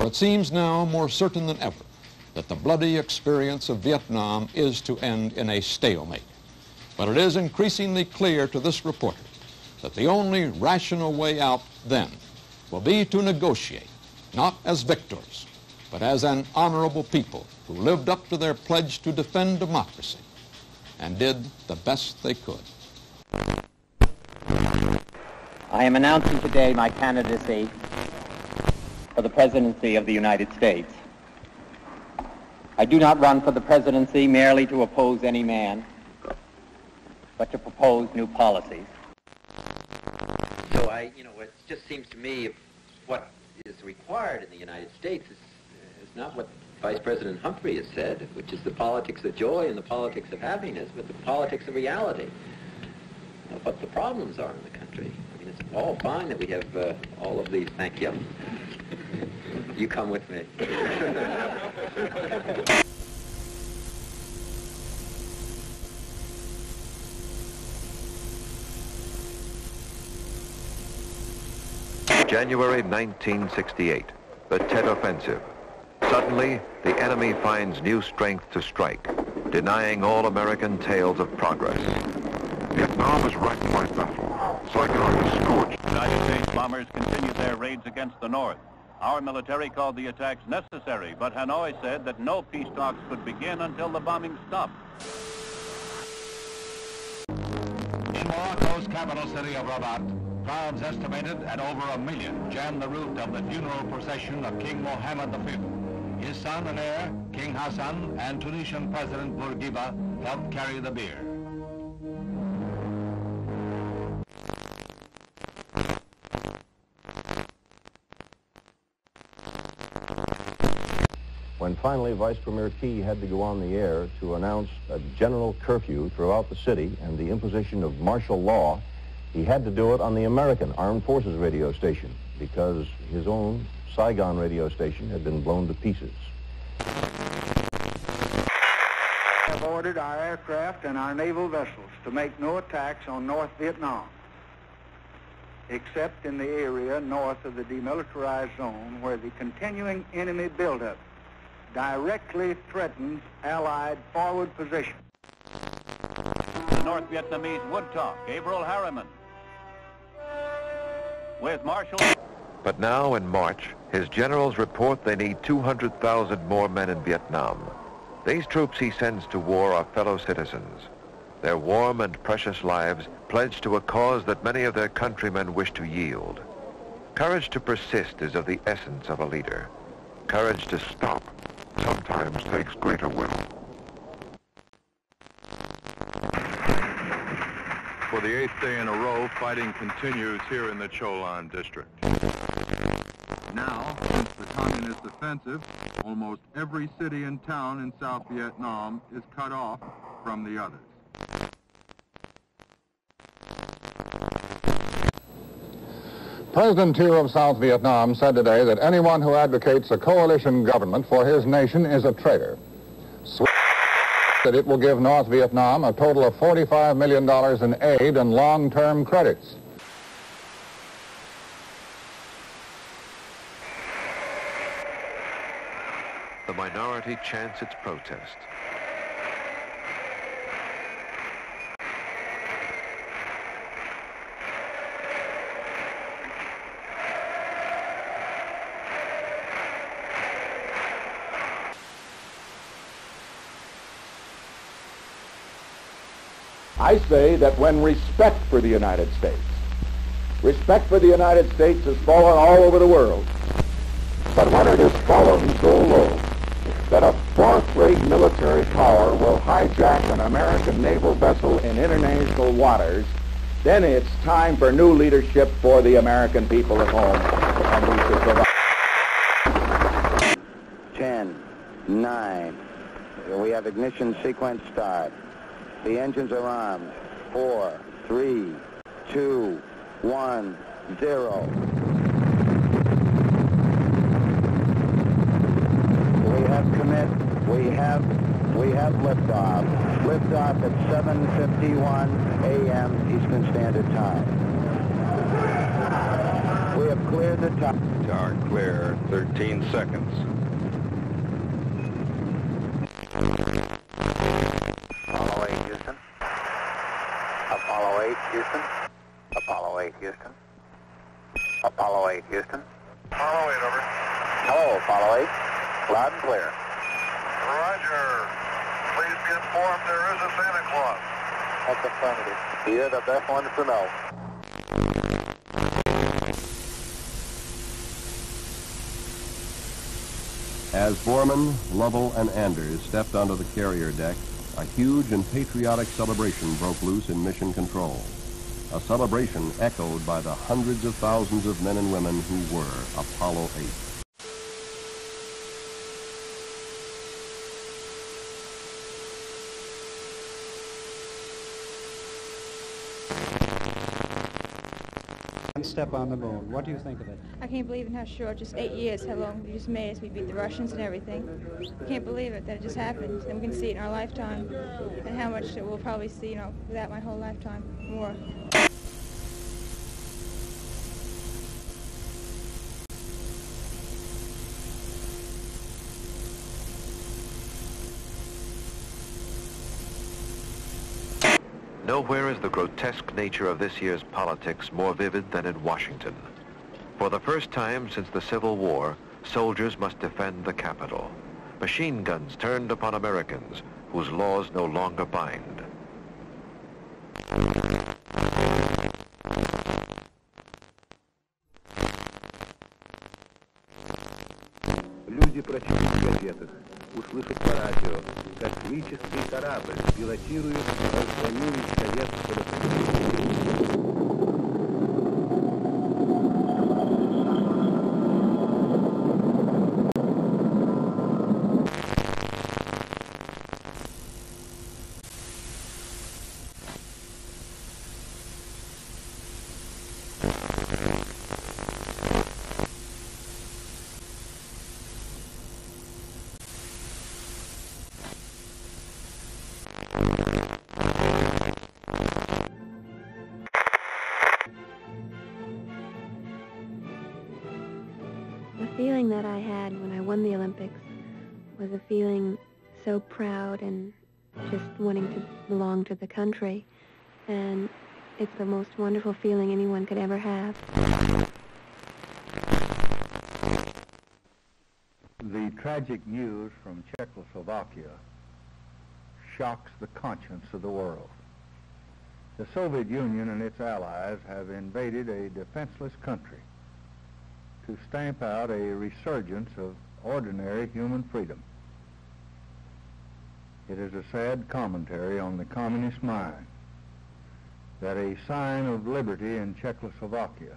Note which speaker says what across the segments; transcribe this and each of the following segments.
Speaker 1: For it seems now more certain than ever that the bloody experience of Vietnam is to end in a stalemate. But it is increasingly clear to this reporter that the only rational way out then will be to negotiate, not as victors, but as an honorable people who lived up to their pledge to defend democracy and did the best they could.
Speaker 2: I am announcing today my candidacy for the presidency of the United States. I do not run for the presidency merely to oppose any man, but to propose new policies.
Speaker 3: So I, you know, it just seems to me what is required in the United States is, is not what Vice President Humphrey has said, which is the politics of joy and the politics of happiness, but the politics of reality. You know, what the problems are in the country. I mean, it's all fine that we have uh, all of these. Thank you. You come with me.
Speaker 4: January 1968, the Tet Offensive. Suddenly, the enemy finds new strength to strike, denying all American tales of progress.
Speaker 5: Vietnam is racked by battle. Saigon is scorched.
Speaker 6: United States bombers continue their raids against the North. Our military called the attacks necessary, but Hanoi said that no peace talks could begin until the bombing stopped.
Speaker 7: In Morocco's capital city of Rabat, crowds estimated at over a million jammed the route of the funeral procession of King Mohammed V. His son and heir, King Hassan, and Tunisian President Bourguiba helped carry the bier.
Speaker 8: When finally Vice Premier Ky had to go on the air to announce a general curfew throughout the city and the imposition of martial law, he had to do it on the American Armed Forces radio station because his own Saigon radio station had been blown to pieces.
Speaker 9: have ordered our aircraft and our naval vessels to make no attacks on North Vietnam, except in the area north of the demilitarized zone where the continuing enemy buildup directly threatens Allied forward position.
Speaker 6: The North Vietnamese would talk. Gabriel Harriman. With Marshal...
Speaker 4: But now, in March, his generals report they need 200,000 more men in Vietnam. These troops he sends to war are fellow citizens. Their warm and precious lives pledged to a cause that many of their countrymen wish to yield. Courage to persist is of the essence of a leader. Courage to stop
Speaker 5: sometimes takes greater will.
Speaker 10: For the eighth day in a row, fighting continues here in the Cholon district.
Speaker 11: Now, since the communist offensive, almost every city and town in South Vietnam is cut off from the others.
Speaker 12: President Thieu of South Vietnam said today that anyone who advocates a coalition government for his nation is a traitor. That it will give North Vietnam a total of $45 million in aid and long-term credits.
Speaker 4: The minority chants its protest.
Speaker 13: I say that when respect for the United States, respect for the United States has fallen all over the world, but when it has fallen so low that a fourth-rate military power will hijack an American naval vessel in international waters, then it's time for new leadership for the American people at home, and we should provide.
Speaker 14: Ten, nine, we have ignition sequence start. The engines are armed. Four, three, two, one, zero. We have commit. We have we have liftoff. Liftoff at 7:51 a.m. Eastern Standard Time. We have cleared the top.
Speaker 15: radar clear 13 seconds.
Speaker 16: Apollo 8, Houston. Apollo 8, Houston. Apollo 8, Houston. Apollo 8, Houston.
Speaker 5: Apollo 8, over.
Speaker 16: Hello, Apollo 8. Loud and clear.
Speaker 5: Roger. Please be informed there is a Santa Claus.
Speaker 16: That's affirmative. You're the best ones to know.
Speaker 17: As Borman, Lovell, and Anders stepped onto the carrier deck, a huge and patriotic celebration broke loose in Mission Control. A celebration echoed by the hundreds of thousands of men and women who were Apollo 8.
Speaker 18: Step on the moon. What do you think of it?
Speaker 19: I can't believe in how short, just eight years, how long we just made us. We beat the Russians and everything. I can't believe it, that it just happened. And we can see it in our lifetime. And how much that we'll probably see, you know, without my whole lifetime, more.
Speaker 4: Nowhere is the grotesque nature of this year's politics more vivid than in Washington. For the first time since the Civil War, soldiers must defend the Capitol. Machine guns turned upon Americans whose laws no longer bind.
Speaker 14: Люди прочтут в газетах, услышат по радио, космический корабль пилотирует разгоняющий советского
Speaker 20: won the Olympics was a feeling so proud and just wanting to belong to the country. And it's the most wonderful feeling anyone could ever have.
Speaker 21: The tragic news from Czechoslovakia shocks the conscience of the world. The Soviet Union and its allies have invaded a defenseless country to stamp out a resurgence of ordinary human freedom. It is a sad commentary on the communist mind that a sign of liberty in Czechoslovakia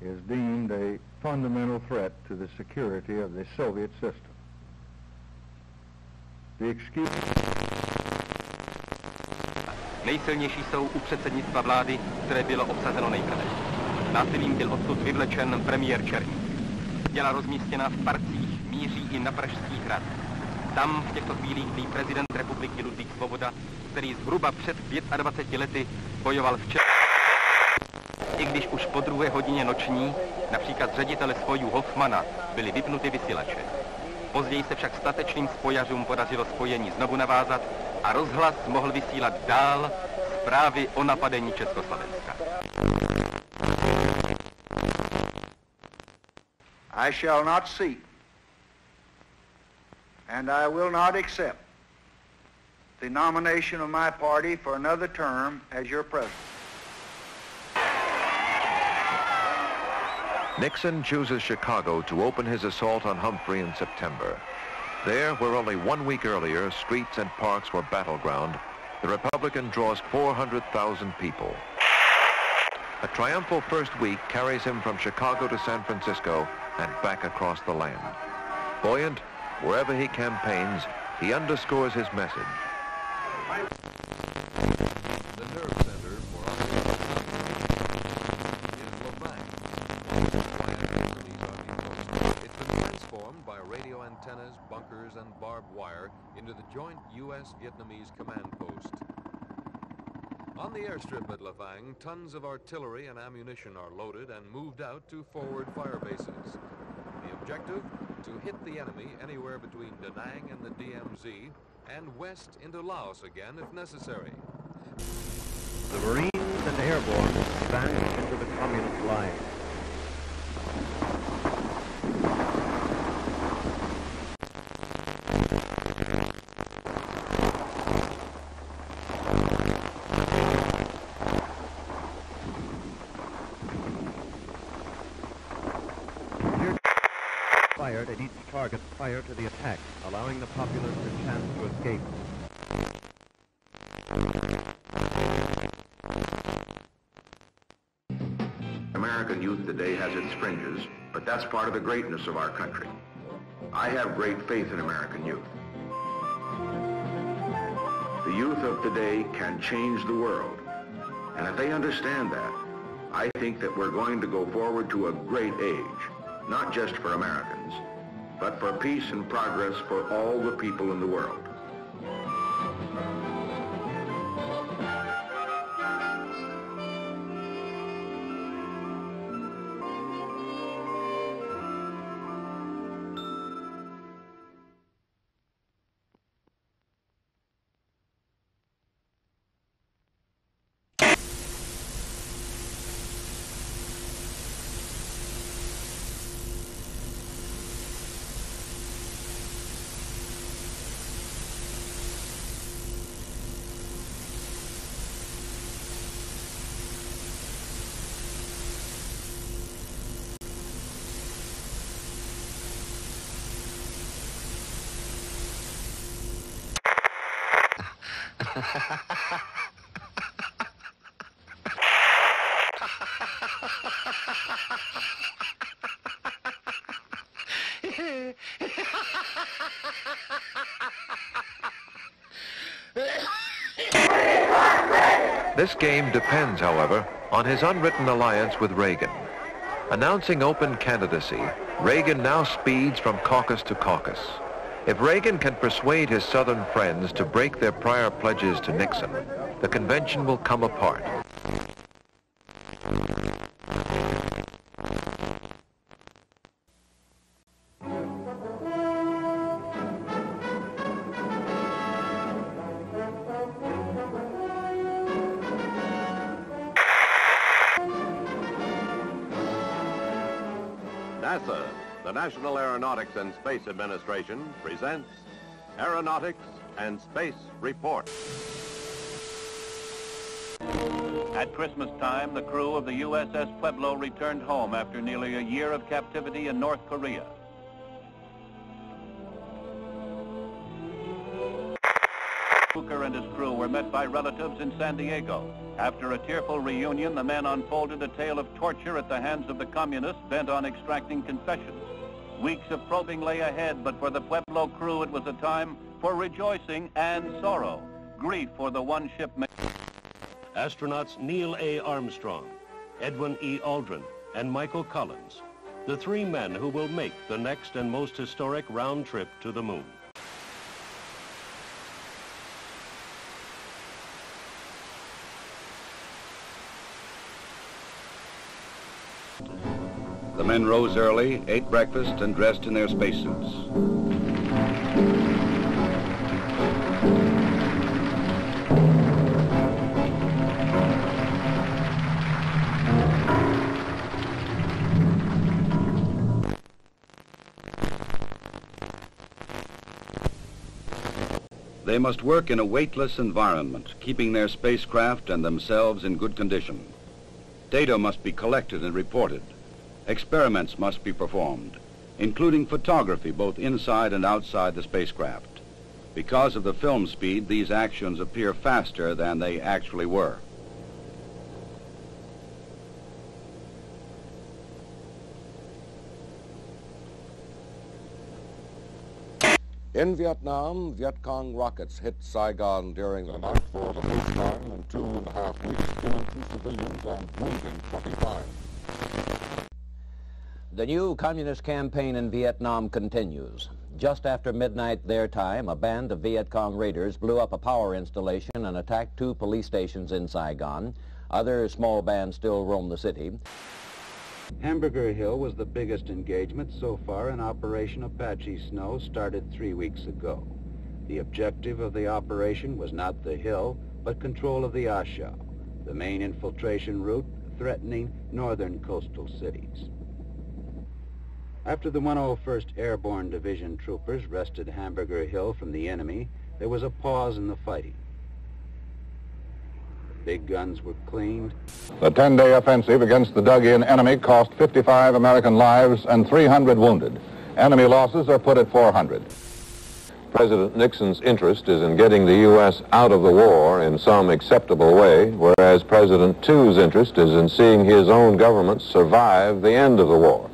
Speaker 21: is deemed a fundamental threat to the security of the Soviet system. The excuse
Speaker 22: Nejsilnější jsou u předsednictva vlády, které bylo obsazeno nejprve. Násilím byl odsud vyvlečen premiér Černý. Těla rozmístěna v parcích míří i na Pražský hrad. Tam v těchto chvílích bdí prezident republiky Ludvík Svoboda, který zhruba před 25 lety bojoval v Čech. I když už po druhé hodině noční, například ředitele spojů Hoffmana, byly vypnuty vysílače. Později se však statečným spojařům podařilo spojení znovu navázat a rozhlas mohl vysílat dál zprávy o napadení Československa.
Speaker 21: I shall not seek, and I will not accept the nomination of my party for another term as your president.
Speaker 4: Nixon chooses Chicago to open his assault on Humphrey in September. There, where only one week earlier streets and parks were battleground, the Republican draws 400,000 people. A triumphal first week carries him from Chicago to San Francisco and back across the land. Buoyant, wherever he campaigns, he underscores his message.
Speaker 23: The nerve center for It's been transformed by radio antennas, bunkers, and barbed wire into the joint U.S.-Vietnamese command post. On the airstrip at Lafang, tons of artillery and ammunition are loaded and moved out to forward fire bases. The objective? To hit the enemy anywhere between Da Nang and the DMZ and west into Laos again if necessary.
Speaker 24: The Marines and airborne vanished into the communist line. Fired at each target prior to the attack, allowing the populace a chance to escape.
Speaker 25: American youth today has its fringes, but that's part of the greatness of our country. I have great faith in American youth. The youth of today can change the world. And if they understand that, I think that we're going to go forward to a great age, not just for Americans, but for peace and progress for all the people in the world.
Speaker 4: This game depends, however, on his unwritten alliance with Reagan. Announcing open candidacy, Reagan now speeds from caucus to caucus. If Reagan can persuade his Southern friends to break their prior pledges to Nixon, the convention will come apart.
Speaker 17: Aeronautics and Space Administration, presents Aeronautics and Space Report.
Speaker 6: At Christmas time, the crew of the USS Pueblo returned home after nearly a year of captivity in North Korea. Bucher and his crew were met by relatives in San Diego. After a tearful reunion, the men unfolded a tale of torture at the hands of the communists bent on extracting confessions. Weeks of probing lay ahead, but for the Pueblo crew, it was a time for rejoicing and sorrow. Grief for the one shipmate.
Speaker 26: Astronauts Neil A. Armstrong, Edwin E. Aldrin, and Michael Collins, the three men who will make the next and most historic round trip to the moon.
Speaker 24: The men rose early, ate breakfast, and dressed in their spacesuits. They must work in a weightless environment, keeping their spacecraft and themselves in good condition. Data must be collected and reported. Experiments must be performed, including photography both inside and outside the spacecraft. Because of the film speed, these actions appear faster than they actually were.
Speaker 27: In Vietnam, Viet Cong rockets hit Saigon during the night for the first time in two and a half weeks, killing two civilians and wounding 25.
Speaker 28: The new communist campaign in Vietnam continues.
Speaker 29: Just after midnight their time, a band of Viet Cong raiders blew up a power installation and attacked two police stations in Saigon. Other small bands still roam the city.
Speaker 13: Hamburger Hill was the biggest engagement so far in Operation Apache Snow started three weeks ago. The objective of the operation was not the hill, but control of the A Shau, the main infiltration route threatening northern coastal cities. After the 101st Airborne Division troopers wrested Hamburger Hill from the enemy, there was a pause in the fighting. The big guns were cleaned.
Speaker 12: The 10-day offensive against the dug-in enemy cost 55 American lives and 300 wounded. Enemy losses are put at 400.
Speaker 30: President Nixon's interest is in getting the U.S. out of the war in some acceptable way, whereas President Thieu's interest is in seeing his own government survive the end of the war.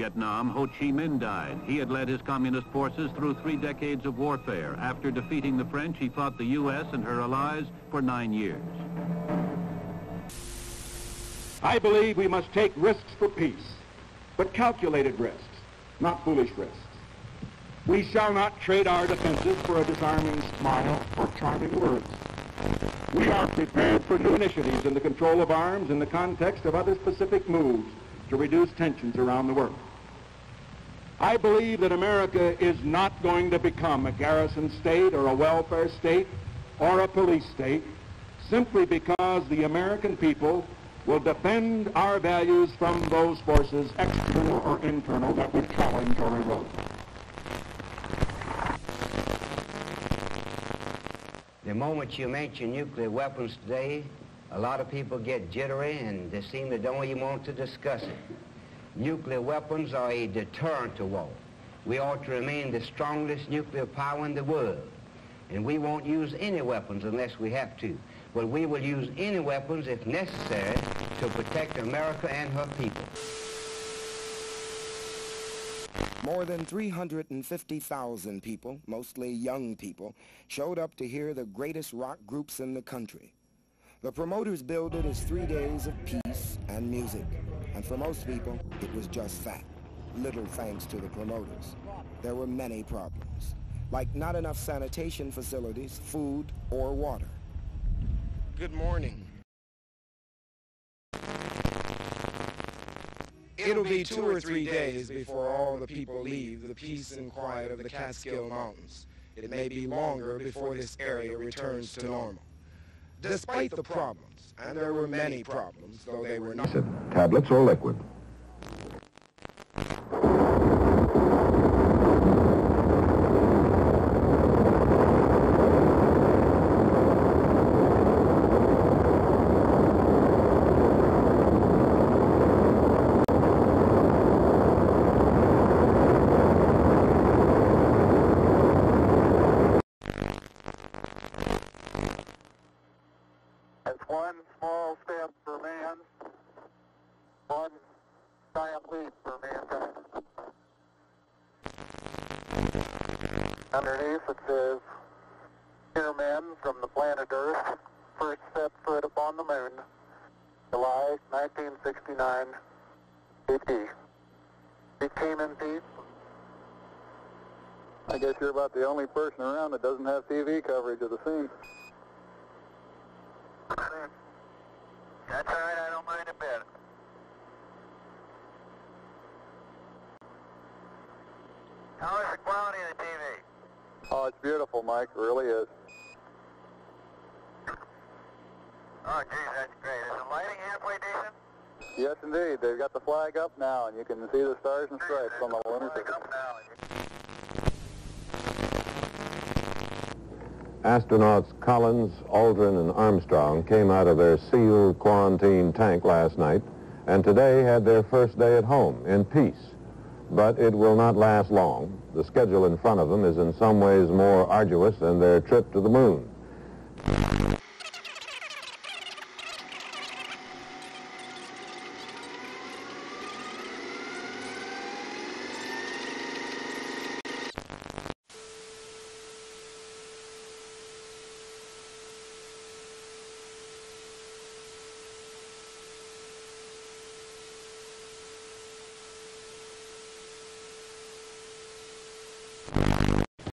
Speaker 6: Vietnam, Ho Chi Minh died. He had led his communist forces through three decades of warfare. After defeating the French, he fought the U.S. and her allies for nine years.
Speaker 28: I believe we must take risks for peace, but calculated risks not foolish risks. We shall not trade our defenses for a disarming smile or charming words. We are prepared for new initiatives in the control of arms in the context of other specific moves to reduce tensions around the world. I believe that America is not going to become a garrison state or a welfare state or a police state simply because the American people will defend our values from those forces, external or internal, that would challenge or erode.
Speaker 31: The moment you mention nuclear weapons today, a lot of people get jittery and they seem to don't even want to discuss it. Nuclear weapons are a deterrent to war. We ought to remain the strongest nuclear power in the world. And we won't use any weapons unless we have to. But we will use any weapons if necessary to protect America and her people.
Speaker 32: More than 350,000 people, mostly young people, showed up to hear the greatest rock groups in the country. The promoters billed it as three days of peace and music. And for most people, it was just that. Little thanks to the promoters. There were many problems, like not enough sanitation facilities, food, or water.
Speaker 33: Good morning. It'll be two or three days before all the people leave the peace and quiet of the Catskill Mountains. It may be longer before this area returns to normal. Despite the problems, and there were many problems, though they were not...
Speaker 27: Tablets or liquid.
Speaker 34: Underneath it says, Here men from the planet Earth first set foot upon the moon, July 1969 AD. We came in peace. I guess you're about the only person around that doesn't have TV coverage of the scene. That's all right, I don't mind a bit. How is the quality of the TV? Oh, it's beautiful, Mike. It really is. Oh, geez, that's great. Is the lighting halfway decent? Yes, indeed. They've got the flag up now, and you can see the stars and stripes on the lunar
Speaker 30: Astronauts Collins, Aldrin, and Armstrong came out of their sealed quarantine tank last night and today had their first day at home in peace. But it will not last long. The schedule in front of them is in some ways more arduous than their trip to the moon.